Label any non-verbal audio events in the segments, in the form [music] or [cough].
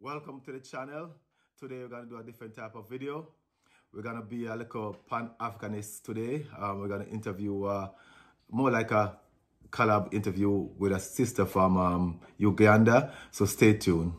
Welcome to the channel. Today we're going to do a different type of video. We're going to be a little pan-Africanist today. Um, we're going to interview uh, more like a collab interview with a sister from um, Uganda. So stay tuned.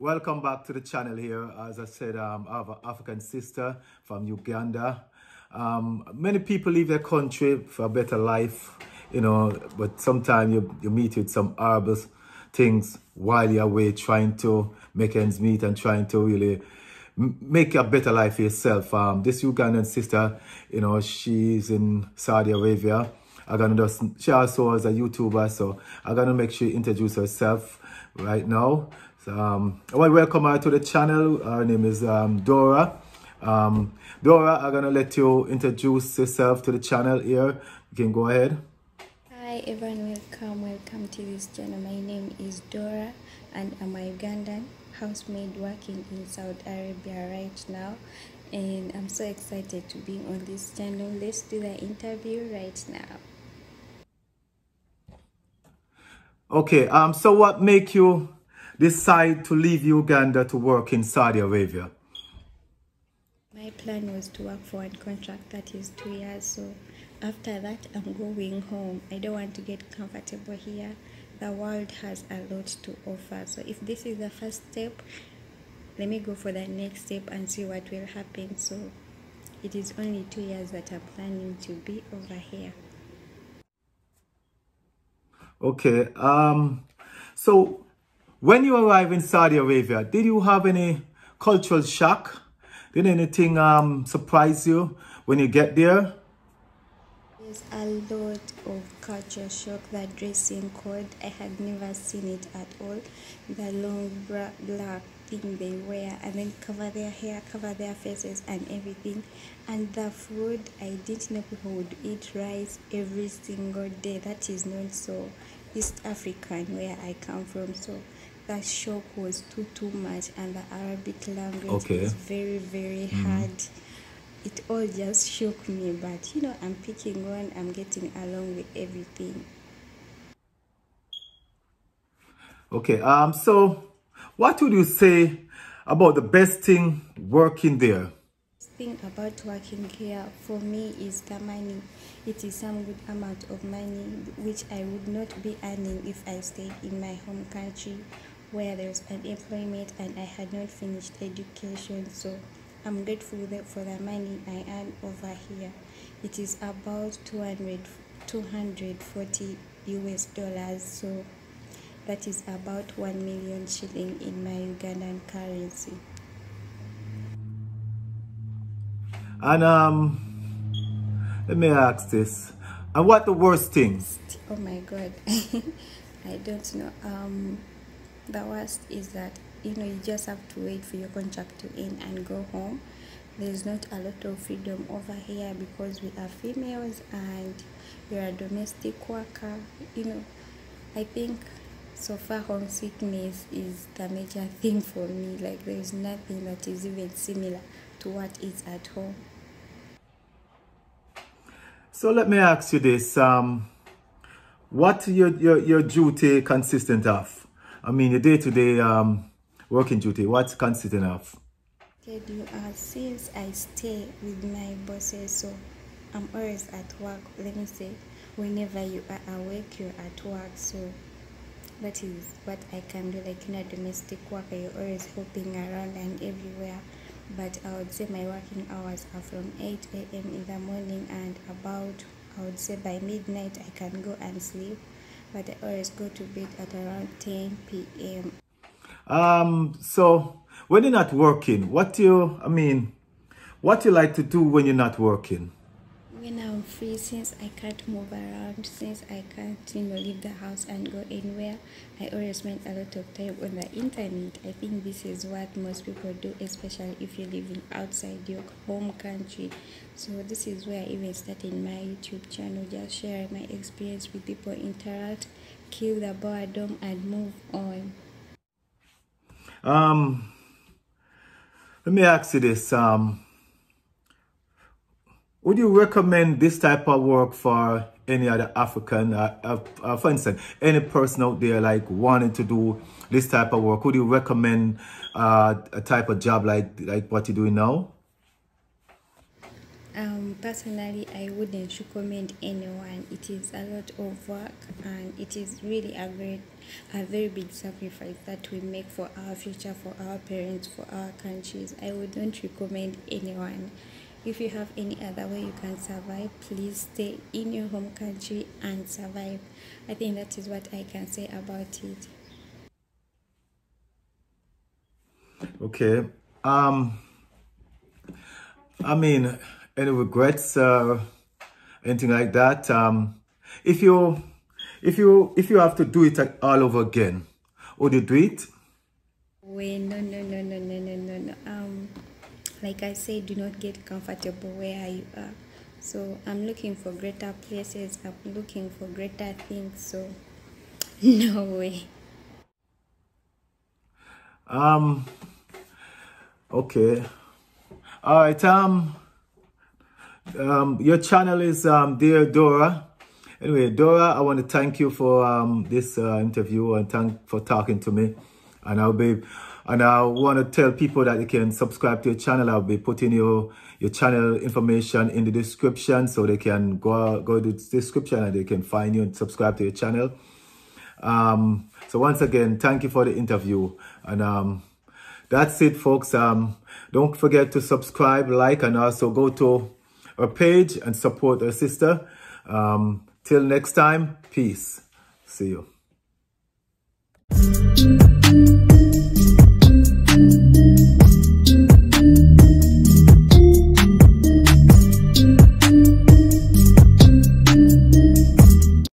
Welcome back to the channel here. As I said, um, I have an African sister from Uganda. Um, many people leave their country for a better life, you know, but sometimes you, you meet with some horrible things while you're away trying to make ends meet and trying to really make a better life for yourself. Um, this Ugandan sister, you know, she's in Saudi Arabia. I'm gonna just, she also is a YouTuber, so I'm gonna make sure she introduce herself right now. So, um, well, welcome her to the channel. Her name is um, Dora. Um, Dora, I'm gonna let you introduce yourself to the channel here. You can go ahead. Hi everyone, welcome, welcome to this channel. My name is Dora and I'm a Ugandan housemaid working in Saudi Arabia right now. And I'm so excited to be on this channel. Let's do the interview right now. Okay, um, so what make you decide to leave Uganda to work in Saudi Arabia? My plan was to work for one contract that is two years. So after that, I'm going home. I don't want to get comfortable here. The world has a lot to offer. So if this is the first step, let me go for the next step and see what will happen. So it is only two years that I'm planning to be over here. Okay. Um, so when you arrive in Saudi Arabia, did you have any cultural shock? Did anything um, surprise you when you get there? There's a lot of culture shock. The dressing code, I had never seen it at all. The long black thing they wear and then cover their hair, cover their faces and everything. And the food, I didn't know people would eat rice every single day. That is not so East African where I come from. So that shock was too too much and the Arabic language Okay. is very very hard. It all just shook me, but you know I'm picking on. I'm getting along with everything. Okay. Um, so what would you say about the best thing working there? Thing about working here for me is the money. It is some good amount of money which I would not be earning if I stayed in my home country where there's unemployment and I had not finished education. So I'm grateful for the money I earn over here. It is about 200, 240 US dollars. So that is about 1 million shilling in my Ugandan currency. And um, let me ask this. And what the worst things? Oh my god. [laughs] I don't know. Um the worst is that you know you just have to wait for your contract to end and go home. There's not a lot of freedom over here because we are females and we are a domestic worker. You know, I think so far homesickness is the major [laughs] thing for me. Like there's nothing that is even similar to what is at home. So let me ask you this. Um, what your, your, your duty consistent of? I mean, your day-to-day um, working duty, what's consistent of? You uh, since I stay with my bosses, so I'm always at work. Let me say, whenever you are awake, you're at work. So that is what I can do. Like in a domestic worker, you're always hopping around and everywhere. But I would say my working hours are from 8 a.m. in the morning and about I would say by midnight I can go and sleep. But I always go to bed at around 10 p.m. Um, so when you're not working, what do you, I mean, what do you like to do when you're not working? When I'm free, since I can't move around, since I can't you know leave the house and go anywhere, I always spend a lot of time on the internet. I think this is what most people do, especially if you're living outside your home country. So this is where I even started my YouTube channel, just sharing my experience with people, interact, kill the boredom, and move on. Um, let me ask you this. Um, would you recommend this type of work for any other African, uh, uh, uh, for instance, any person out there like wanting to do this type of work? Would you recommend uh, a type of job like like what you're doing now? Um, personally, I wouldn't recommend anyone. It is a lot of work, and it is really a great, a very big sacrifice that we make for our future, for our parents, for our countries. I wouldn't recommend anyone if you have any other way you can survive please stay in your home country and survive. I think that is what i can say about it. Okay um i mean any regrets uh anything like that? Um if you if you if you have to do it all over again would you do it? Wait no no no no no no no um like I said, do not get comfortable where you are. So I'm looking for greater places. I'm looking for greater things. So [laughs] no way. Um. Okay. All right. Um. Um, your channel is um, Dear Dora. Anyway, Dora, I want to thank you for um, this uh, interview and thank for talking to me. And I'll be, and I want to tell people that you can subscribe to your channel. I'll be putting your your channel information in the description so they can go go to the description and they can find you and subscribe to your channel. Um, so once again, thank you for the interview. And um, that's it, folks. Um, don't forget to subscribe, like, and also go to our page and support our sister. Um, till next time, peace. See you.